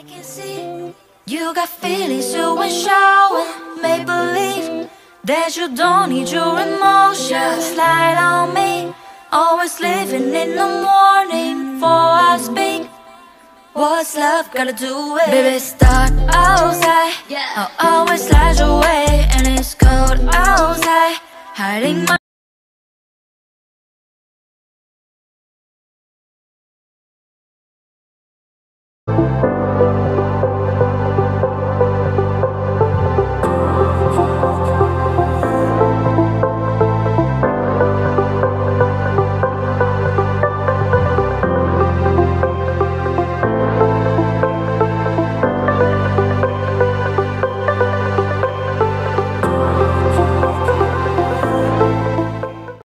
I can see you got feelings you ain't showing. Make believe that you don't need your emotions. Slide on me. Always living in the morning For I speak. What's love gotta do with Baby, start outside. I'll always slide your way, and it's cold outside. Hiding my